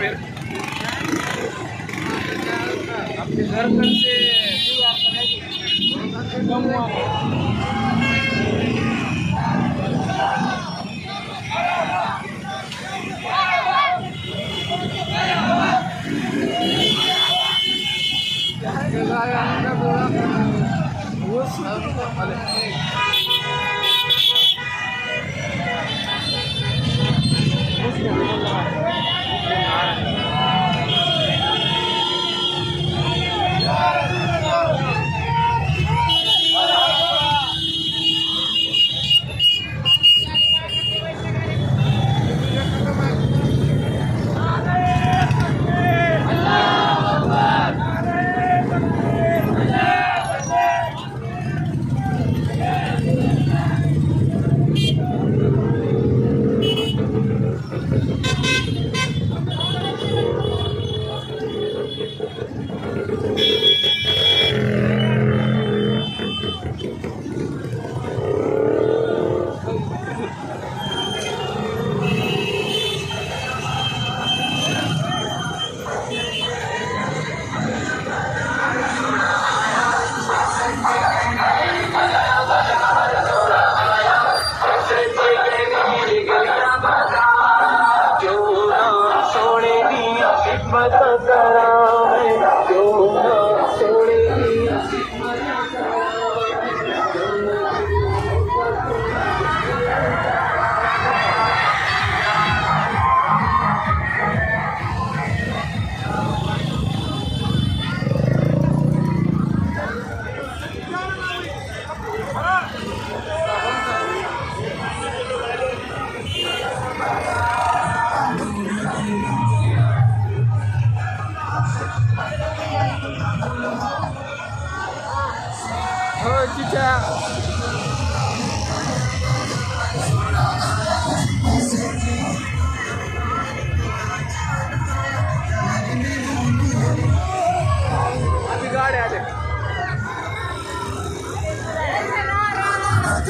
फिर। आपके घर पर से कम हुआ। सोने Hurt you down.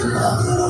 Love.